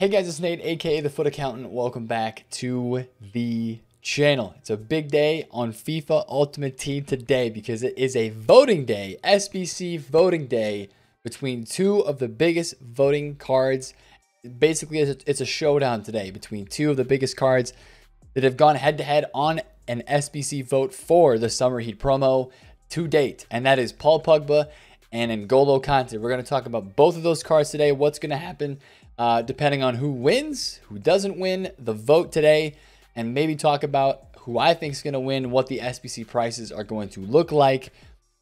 Hey guys, it's Nate, aka The FUT Accountant. Welcome back to the channel. It's a big day on FIFA Ultimate Team today because it is a voting day, SBC voting day between two of the biggest voting cards. Basically, it's a showdown today between two of the biggest cards that have gone head to head on an SBC vote for the Summer Heat promo to date, and that is Paul Pogba and N'Golo Kante. We're going to talk about both of those cards today, what's going to happen uh, depending on who wins, who doesn't win, the vote today, and maybe talk about who I think is going to win, what the SBC prices are going to look like,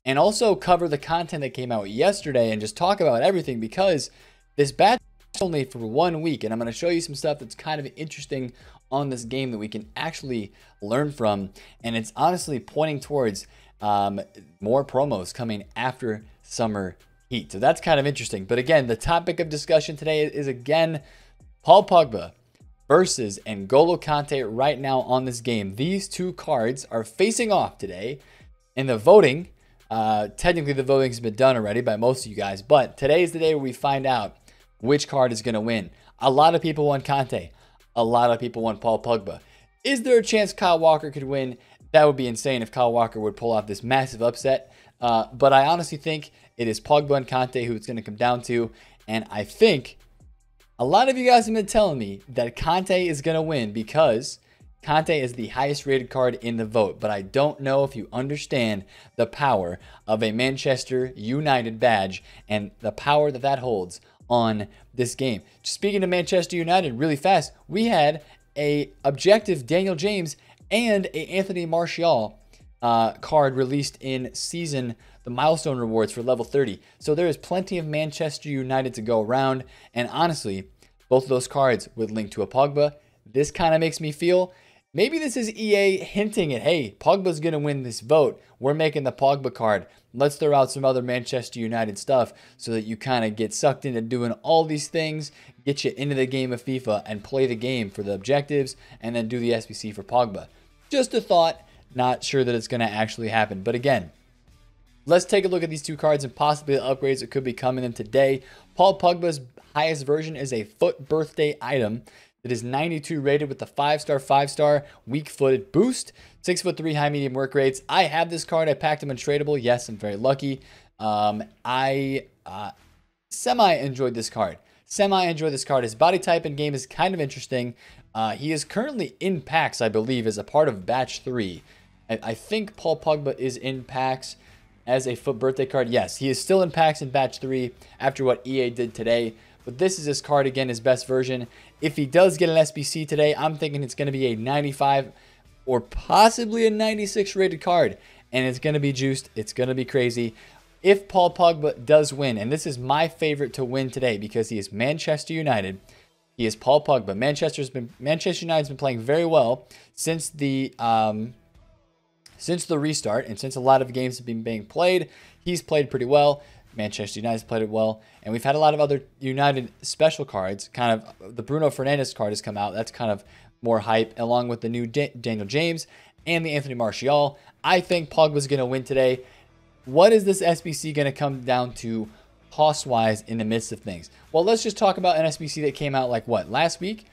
and also cover the content that came out yesterday and just talk about everything because this batch is only for one week, and I'm going to show you some stuff that's kind of interesting on this game that we can actually learn from, and it's honestly pointing towards um, more promos coming after summer heat. So that's kind of interesting. But again, the topic of discussion today is again Paul Pogba versus N'Golo Kante right now on this game. These two cards are facing off today in the voting. Uh, technically, the voting's been done already by most of you guys, but today is the day where we find out which card is going to win. A lot of people want Kante. A lot of people want Paul Pogba. Is there a chance Kyle Walker could win? That would be insane if Kyle Walker would pull off this massive upset. Uh, but I honestly think it is Pogba and Kante who it's going to come down to. And I think a lot of you guys have been telling me that Kante is going to win because Kante is the highest rated card in the vote. But I don't know if you understand the power of a Manchester United badge and the power that that holds on this game. Speaking of Manchester United, really fast, we had a objective Daniel James and a Anthony Martial uh, card released in season the milestone rewards for level 30. So there is plenty of Manchester United to go around. And honestly, both of those cards would link to a Pogba. This kind of makes me feel maybe this is EA hinting at, hey, Pogba's going to win this vote. We're making the Pogba card. Let's throw out some other Manchester United stuff so that you kind of get sucked into doing all these things, get you into the game of FIFA and play the game for the objectives, and then do the SBC for Pogba. Just a thought. Not sure that it's going to actually happen. But again, let's take a look at these two cards and possibly the upgrades that could be coming in today. Paul Pogba's highest version is a FUT birthday item that is 92 rated with the 5-star, 5-star, weak-footed boost. 6 foot 3 high medium work rates. I have this card. I packed him untradeable. Yes, I'm very lucky. Um, I uh, semi enjoyed this card. Semi enjoyed this card. His body type and game is kind of interesting. Uh, he is currently in packs, I believe, as a part of batch 3. I, I think Paul Pogba is in packs as a FUT birthday card. Yes, he is still in packs in batch 3 after what EA did today. But this is his card again, his best version. If he does get an SBC today, I'm thinking it's going to be a 95 or possibly a 96 rated card. And it's going to be juiced. It's going to be crazy. If Paul Pogba does win, and this is my favorite to win today because he is Manchester United. He is Paul Pogba. Manchester's been Manchester United's been playing very well since the um, since the restart and since a lot of games have been being played, he's played pretty well. Manchester United's played it well, and we've had a lot of other United special cards. Kind of the Bruno Fernandes card has come out. That's kind of more hype, along with the new Daniel James and the Anthony Martial. I think Pogba's going to win today. What is this SBC going to come down to cost wise in the midst of things? Well, let's just talk about an SBC that came out like what last week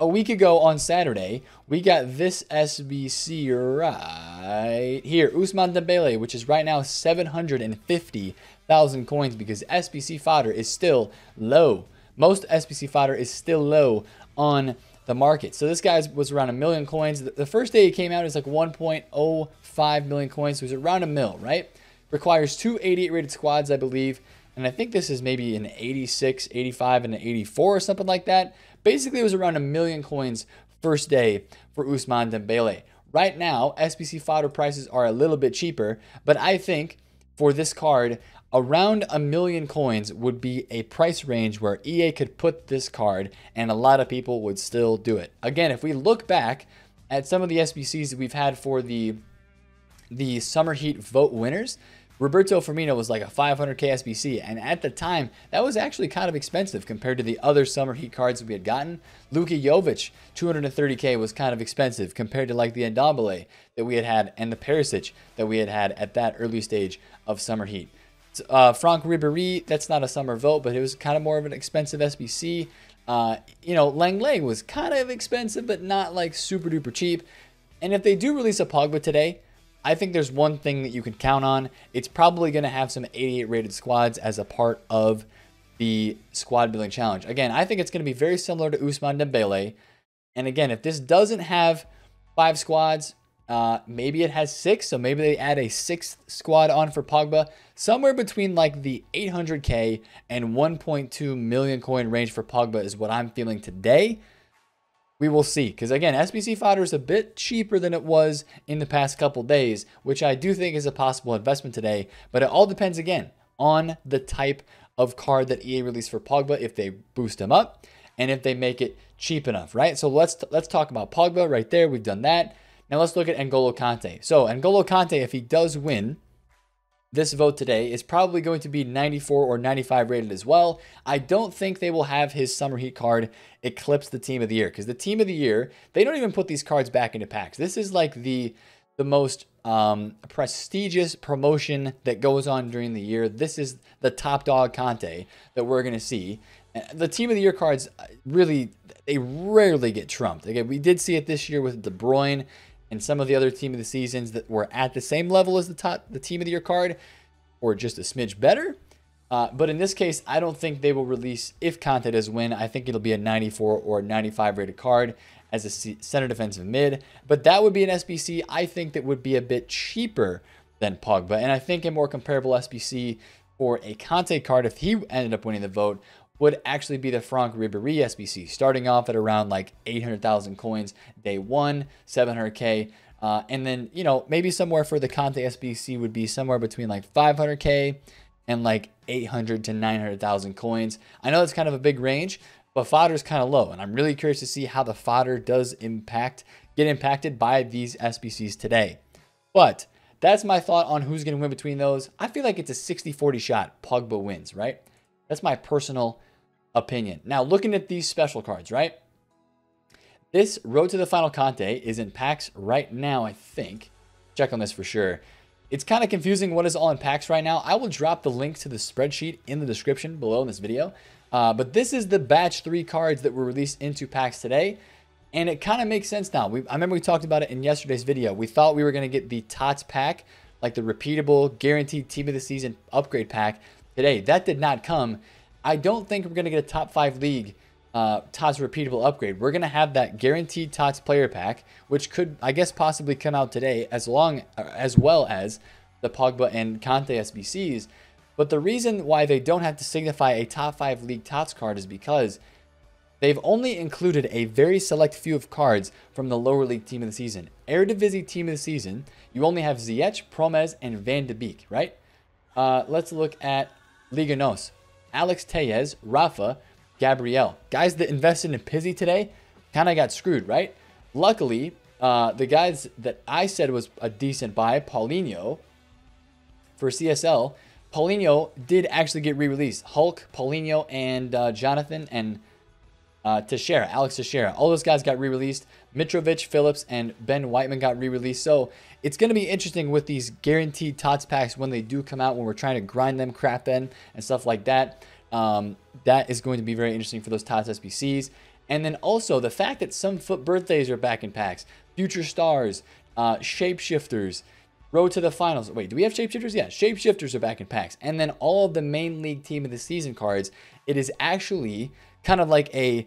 a week ago on Saturday, we got this SBC right here, Ousmane Dembele, which is right now 750,000 coins because SBC fodder is still low. Most SBC fodder is still low on the market. So this guy was around a million coins. The first day he came out is like 1.05 million coins, so it's around a mil, right? Requires two 88 rated squads, I believe. And I think this is maybe an 86, 85, and an 84 or something like that. Basically, it was around a million coins first day for Ousmane Dembele. Right now, SBC fodder prices are a little bit cheaper, but I think for this card, around a million coins would be a price range where EA could put this card and a lot of people would still do it. Again, if we look back at some of the SBCs that we've had for the the Summer Heat vote winners, Roberto Firmino was like a 500k SBC, and at the time, that was actually kind of expensive compared to the other Summer Heat cards we had gotten. Luka Jovic, 230k was kind of expensive compared to like the Ndombele that we had had and the Perisic that we had had at that early stage of Summer Heat. Uh, Franck Ribéry, that's not a summer vote, but it was kind of more of an expensive SBC. Uh, you know, Lenglet was kind of expensive, but not like super duper cheap. And if they do release a Pogba today, I think there's one thing that you can count on. It's probably going to have some 88 rated squads as a part of the squad building challenge. Again, I think it's going to be very similar to Ousmane Dembele. And again, if this doesn't have five squads, uh, maybe it has six, so maybe they add a sixth squad on for Pogba. Somewhere between like the 800k and 1.2 million coin range for Pogba is what I'm feeling today. We will see, because again, SBC fodder is a bit cheaper than it was in the past couple days, which I do think is a possible investment today. But it all depends again on the type of card that EA released for Pogba. If they boost him up, and if they make it cheap enough, right? So let's let's talk about Pogba right there. We've done that. Now let's look at N'Golo Kante. So N'Golo Kante, if he does win this vote today, is probably going to be 94 or 95 rated as well. I don't think they will have his Summer Heat card eclipse the Team of the Year because the Team of the Year, they don't even put these cards back into packs. This is like the the most um, prestigious promotion that goes on during the year. This is the top dog Kante that we're going to see. The Team of the Year cards uh, really, they rarely get trumped. Again, we did see it this year with De Bruyne and some of the other team of the seasons that were at the same level as the top the team of the year card or just a smidge better. Uh, but in this case, I don't think they will release if Kante does win. I think it'll be a 94 or 95 rated card as a center defensive mid. But that would be an SBC I think that would be a bit cheaper than Pogba. And I think a more comparable SBC for a Kante card, if he ended up winning the vote, would actually be the Franck Ribery SBC, starting off at around like 800,000 coins day one, 700K. Uh, and then, you know, maybe somewhere for the Kante SBC would be somewhere between like 500K and like 800 to 900,000 coins. I know that's kind of a big range, but fodder is kind of low. And I'm really curious to see how the fodder does impact, get impacted by these SBCs today. But that's my thought on who's going to win between those. I feel like it's a 60 40 shot. Pogba wins, right? That's my personal opinion. Now, looking at these special cards, right? This Road to the Final Kante is in packs right now, I think. Check on this for sure. It's kind of confusing what is all in packs right now. I will drop the link to the spreadsheet in the description below in this video. Uh, but this is the batch three cards that were released into packs today. And it kind of makes sense now. We, I remember we talked about it in yesterday's video. We thought we were going to get the TOTS pack, like the repeatable guaranteed team of the season upgrade pack today. That did not come. I don't think we're going to get a top five league uh, TOTS repeatable upgrade. We're going to have that guaranteed TOTS player pack, which could, I guess, possibly come out today, as long uh, as well as the Pogba and Kante SBCs. But the reason why they don't have to signify a top five league TOTS card is because they've only included a very select few of cards from the lower league team of the season. Eredivisie team of the season, you only have Ziyech, Promes, and Van de Beek, right? Uh, let's look at Liga NOS. Alex Telles, Rafa, Gabriel. Guys that invested in Pizzi today kind of got screwed, right? Luckily, uh, the guys that I said was a decent buy, Paulinho, for CSL, Paulinho did actually get re-released. Hulk, Paulinho, and uh, Jonathan, and uh, Teixeira, Alex Teixeira. All those guys got re-released. Mitrovic, Phillips, and Ben Whiteman got re-released. So it's going to be interesting with these guaranteed TOTS packs when they do come out, when we're trying to grind them, crap them, and stuff like that. Um, that is going to be very interesting for those TOTS SBCs. And then also the fact that some FUT birthdays are back in packs. Future Stars, uh, Shapeshifters, Road to the Finals. Wait, do we have Shapeshifters? Yeah, Shapeshifters are back in packs. And then all of the main league team of the season cards. It is actually kind of like a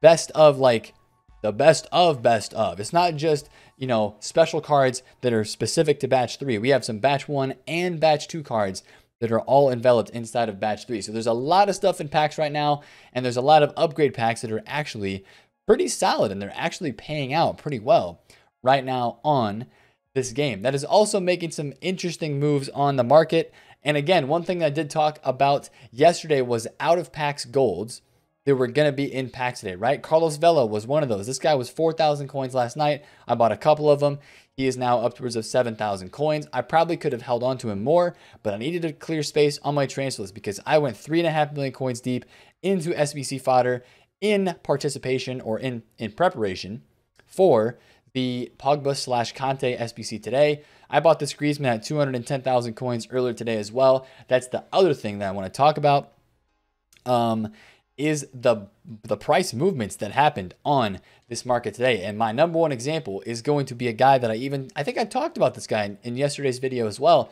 best of like the best of best of. It's not just, you know, special cards that are specific to batch 3. We have some batch 1 and batch 2 cards that are all enveloped inside of batch 3. So there's a lot of stuff in packs right now and there's a lot of upgrade packs that are actually pretty solid and they're actually paying out pretty well right now on this game. That is also making some interesting moves on the market. And again, one thing I did talk about yesterday was out of packs golds that were going to be in packs today, right? Carlos Vela was one of those. This guy was 4,000 coins last night. I bought a couple of them. He is now upwards of 7,000 coins. I probably could have held on to him more, but I needed to clear space on my transfer list because I went 3.5 million coins deep into SBC fodder in participation or in, in preparation for the Pogba slash Kante SBC today. I bought this Griezmann at 210,000 coins earlier today as well. That's the other thing that I want to talk about. Um, is the the price movements that happened on this market today. And my number one example is going to be a guy that I even I think I talked about this guy in, in yesterday's video as well.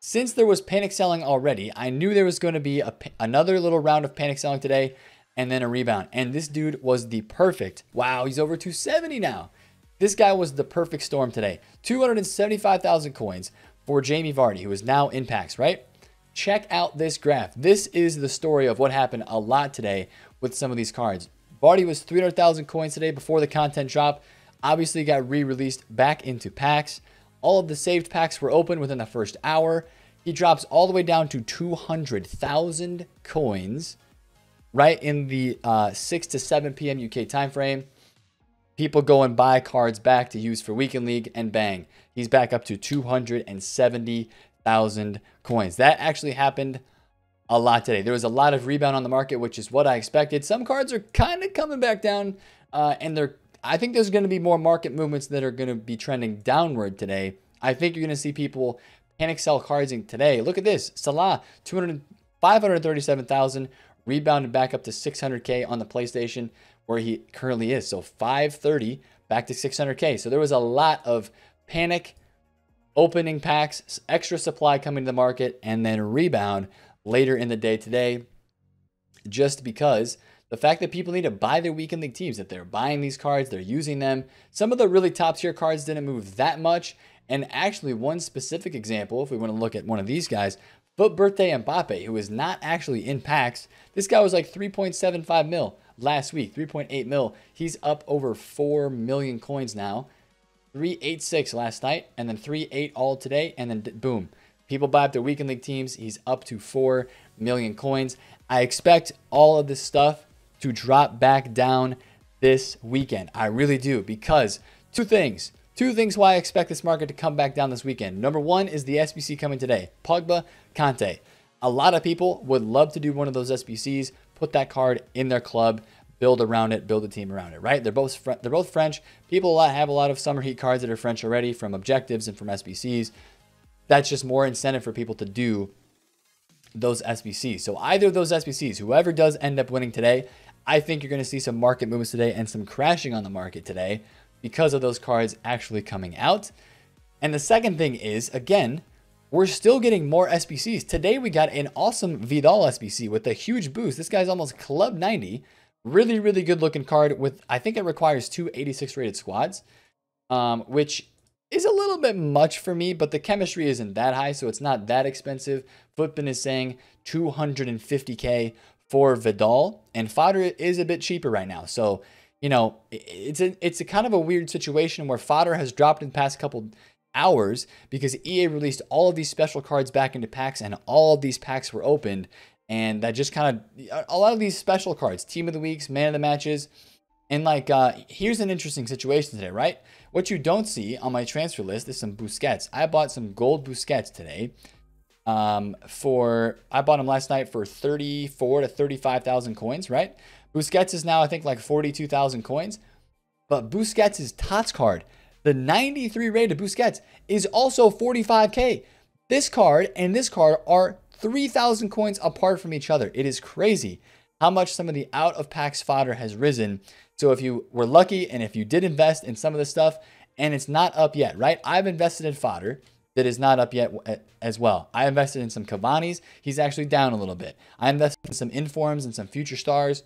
Since there was panic selling already, I knew there was going to be a, another little round of panic selling today and then a rebound. And this dude was the perfect. Wow, he's over 270 now. This guy was the perfect storm today. 275,000 coins for Jamie Vardy, who is now in packs, right? Check out this graph. This is the story of what happened a lot today with some of these cards. Vardy was 300,000 coins today before the content drop. Obviously got re-released back into packs. All of the saved packs were open within the first hour. He drops all the way down to 200,000 coins right in the uh, 6 to 7 p.m. UK time frame. People go and buy cards back to use for Weekend League, and bang, he's back up to 270,000 coins. That actually happened a lot today. There was a lot of rebound on the market, which is what I expected. Some cards are kind of coming back down, uh, and they're. I think there's going to be more market movements that are going to be trending downward today. I think you're going to see people panic sell cards in today. Look at this, Salah, 200, 537,000 rebounded back up to 600K on the PlayStation where he currently is. So 530 back to 600K. So there was a lot of panic, opening packs, extra supply coming to the market, and then rebound later in the day today just because the fact that people need to buy their weekend league teams, that they're buying these cards, they're using them. Some of the really top tier cards didn't move that much. And actually, one specific example, if we want to look at one of these guys, FUT Birthday Mbappe, who is not actually in packs. This guy was like 3.75 mil last week, 3.8 mil. He's up over 4 million coins now. 386 last night, and then three eight all today, and then boom. People buy up their weekend league teams. He's up to 4 million coins. I expect all of this stuff to drop back down this weekend. I really do because two things. Two things why I expect this market to come back down this weekend. Number one is the SBC coming today. Pogba, Kante. A lot of people would love to do one of those SBCs, put that card in their club, build around it, build a team around it, right? They're both they're both French. People have a lot of summer heat cards that are French already from objectives and from SBCs. That's just more incentive for people to do those SBCs. So either of those SBCs, whoever does end up winning today, I think you're going to see some market movements today and some crashing on the market today because of those cards actually coming out. And the second thing is, again, we're still getting more SBCs. Today we got an awesome Vidal SBC with a huge boost. This guy's almost club 90. Really, really good looking card with, I think it requires two 86 rated squads, um, which is a little bit much for me, but the chemistry isn't that high, so it's not that expensive. Futbin is saying 250K for Vidal, and fodder is a bit cheaper right now. So you know, it's a it's a kind of a weird situation where fodder has dropped in the past couple hours because EA released all of these special cards back into packs and all of these packs were opened and that just kind of a lot of these special cards, team of the weeks, man of the matches, and like uh here's an interesting situation today, right? What you don't see on my transfer list is some Busquets. I bought some gold Busquets today. Um, for I bought them last night for 34 to 35,000 coins, right? Busquets is now, I think, like 42,000 coins. But Busquets' is TOTS card, the 93 rated Busquets, is also 45K. This card and this card are 3,000 coins apart from each other. It is crazy how much some of the out of packs fodder has risen. So if you were lucky and if you did invest in some of this stuff and it's not up yet, right? I've invested in fodder that is not up yet as well. I invested in some Cavani's. He's actually down a little bit. I invested in some Informs and some Future Stars.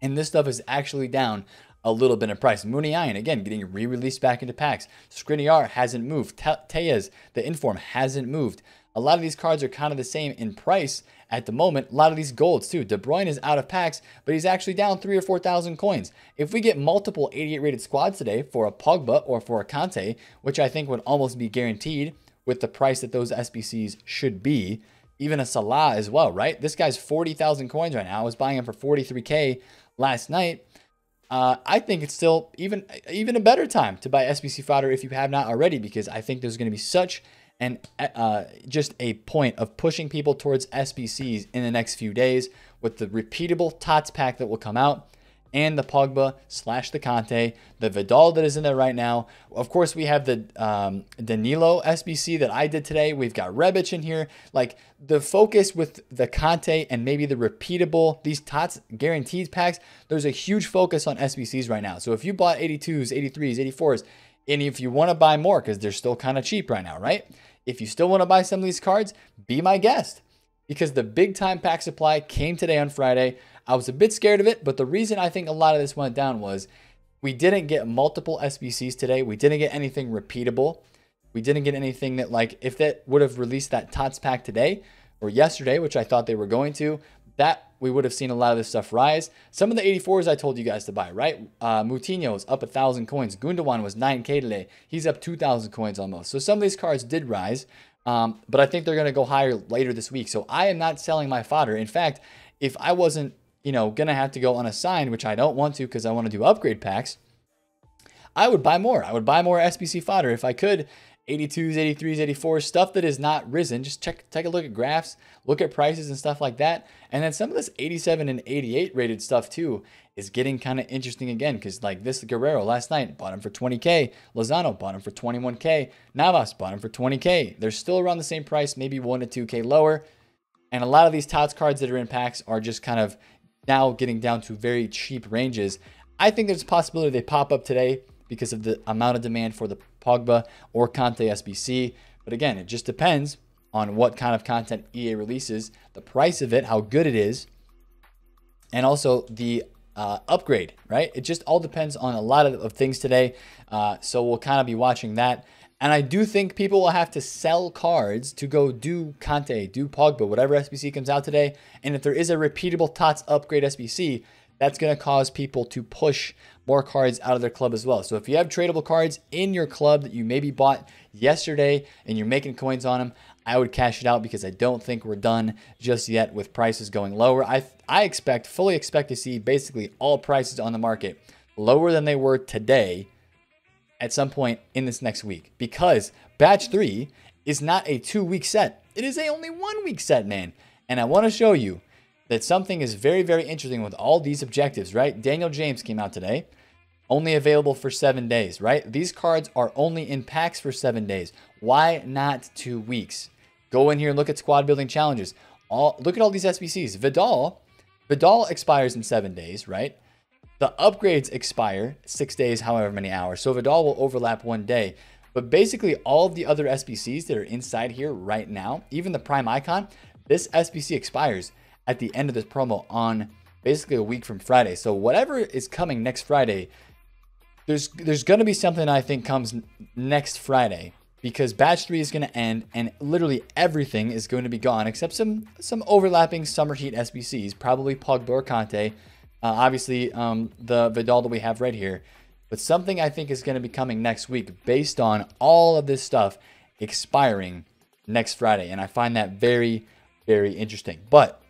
And this stuff is actually down a little bit in price. Muniain, again, getting re-released back into packs. Skriniar hasn't moved. Tejas, the Inform, hasn't moved. A lot of these cards are kind of the same in price at the moment. A lot of these golds too. De Bruyne is out of packs, but he's actually down three or 4,000 coins. If we get multiple 88 rated squads today for a Pogba or for a Kante, which I think would almost be guaranteed with the price that those SBCs should be, even a Salah as well, right? This guy's 40,000 coins right now. I was buying him for 43K last night. Uh, I think it's still even even a better time to buy SBC fodder if you have not already, because I think there's going to be such an uh, just a point of pushing people towards SBCs in the next few days with the repeatable TOTS pack that will come out. and the Pogba slash the Kanté, the Vidal that is in there right now. Of course, we have the um, Danilo SBC that I did today. We've got Rebic in here. Like the focus with the Kanté and maybe the repeatable, these TOTS guaranteed packs, there's a huge focus on SBCs right now. So if you bought 82s, 83s, 84s, and if you want to buy more, because they're still kind of cheap right now, right? If you still want to buy some of these cards, be my guest because the big time pack supply came today on Friday. I was a bit scared of it, but the reason I think a lot of this went down was we didn't get multiple SBCs today. We didn't get anything repeatable. We didn't get anything that, like, if that would have released that TOTS pack today or yesterday, which I thought they were going to, that we would have seen a lot of this stuff rise. Some of the 84s I told you guys to buy, right? Uh, Moutinho is up a thousand coins. Gundogan was 9k today. He's up 2,000 coins almost. So some of these cards did rise, um, but I think they're going to go higher later this week. So I am not selling my fodder. In fact, if I wasn't, you know, going to have to go unassigned, which I don't want to because I want to do upgrade packs, I would buy more. I would buy more SBC fodder if I could 82s, 83s, 84s, stuff that is not risen. Just check, take a look at graphs, look at prices and stuff like that. And then some of this 87 and 88 rated stuff too is getting kind of interesting again because like this Guerrero last night bought him for 20k, Lozano bought him for 21k, Navas bought him for 20k. They're still around the same price, maybe one to 2k lower. And a lot of these TOTS cards that are in packs are just kind of now getting down to very cheap ranges. I think there's a possibility they pop up today because of the amount of demand for the Pogba or Kante SBC. But again, it just depends on what kind of content EA releases, the price of it, how good it is, and also the uh, upgrade, right? It just all depends on a lot of, of things today. Uh, so we'll kind of be watching that. And I do think people will have to sell cards to go do Kante, do Pogba, whatever SBC comes out today. And if there is a repeatable TOTS upgrade SBC, that's going to cause people to push more cards out of their club as well. So if you have tradable cards in your club that you maybe bought yesterday and you're making coins on them, I would cash it out because I don't think we're done just yet with prices going lower. I I expect fully expect to see basically all prices on the market lower than they were today at some point in this next week because batch 3 is not a 2 week set. It is a only 1 week set, man. And I want to show you that something is very, very interesting with all these objectives, right? Daniel James came out today, only available for seven days, right? These cards are only in packs for seven days. Why not two weeks? Go in here and look at squad building challenges. All Look at all these SBCs. Vidal, Vidal expires in seven days, right? The upgrades expire six days, however many hours. So Vidal will overlap one day. But basically, all of the other SBCs that are inside here right now, even the Prime Icon, this SBC expires at the end of this promo on basically a week from Friday. So whatever is coming next Friday, there's there's going to be something I think comes next Friday because batch 3 is going to end and literally everything is going to be gone except some some overlapping summer heat SBCs, probably Pogba or Kanté. Uh, obviously um, the Vidal that we have right here. But something I think is going to be coming next week based on all of this stuff expiring next Friday. And I find that very, very interesting. But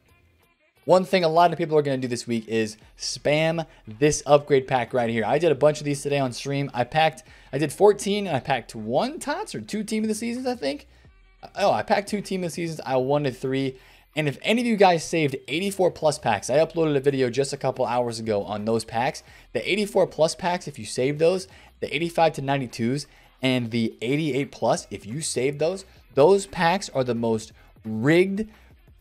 one thing a lot of people are going to do this week is spam this upgrade pack right here. I did a bunch of these today on stream. I packed, I did 14 and I packed one tots or two team of the seasons, I think. Uh, oh, I packed two team of the seasons. I wanted three. And if any of you guys saved 84 plus packs, I uploaded a video just a couple hours ago on those packs. The 84 plus packs, if you save those, the 85 to 92s, and the 88 plus, if you save those, those packs are the most rigged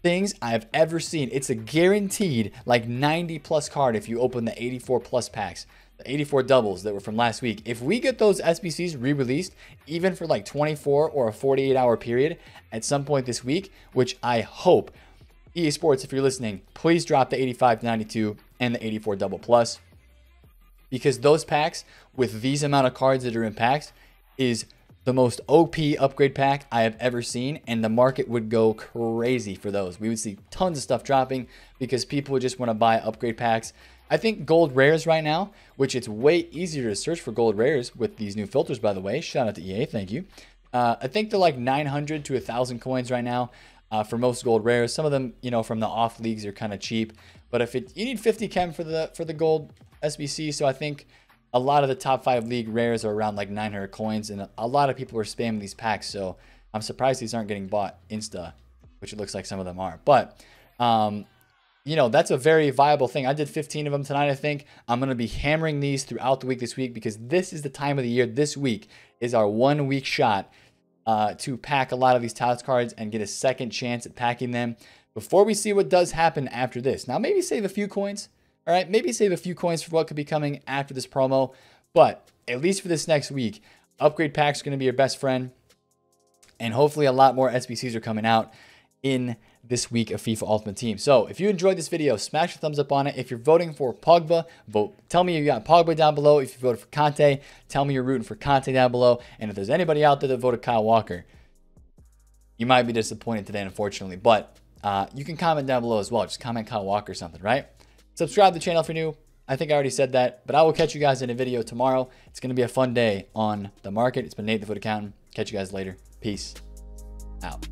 things I've ever seen. It's a guaranteed like 90 plus card if you open the 84 plus packs, the 84 doubles that were from last week. If we get those SBCs re released, even for like 24 or a 48 hour period at some point this week, which I hope, EA Sports, if you're listening, please drop the 85 92 and the 84 double plus because those packs with these amount of cards that are in packs is the most OP upgrade pack I have ever seen, and the market would go crazy for those. We would see tons of stuff dropping because people would just want to buy upgrade packs. I think gold rares right now, which it's way easier to search for gold rares with these new filters, by the way. Shout out to EA, thank you. Uh, I think they're like 900 to 1,000 coins right now uh, for most gold rares. Some of them, you know, from the off leagues are kind of cheap, but if it you need 50 chem for the for the gold SBC, so I think a lot of the top five league rares are around like 900 coins, and a lot of people are spamming these packs. So I'm surprised these aren't getting bought insta, which it looks like some of them are. But um, you know, that's a very viable thing. I did 15 of them tonight, I think. I'm going to be hammering these throughout the week this week because this is the time of the year. This week is our one week shot uh, to pack a lot of these TOTS cards and get a second chance at packing them before we see what does happen after this. Now, maybe save a few coins. All right, maybe save a few coins for what could be coming after this promo. But at least for this next week, upgrade packs are going to be your best friend. And hopefully a lot more SBCs are coming out in this week of FIFA Ultimate Team. So if you enjoyed this video, smash a thumbs up on it. If you're voting for Pogba, vote. Tell me you got Pogba down below. If you voted for Kante, tell me you're rooting for Kante down below. And if there's anybody out there that voted Kyle Walker, you might be disappointed today, unfortunately. But uh, you can comment down below as well. Just comment Kyle Walker or something, right? Subscribe to the channel if you're new. I think I already said that, but I will catch you guys in a video tomorrow. It's going to be a fun day on the market. It's been Nate the FUT Accountant. Catch you guys later. Peace out.